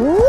Ooh.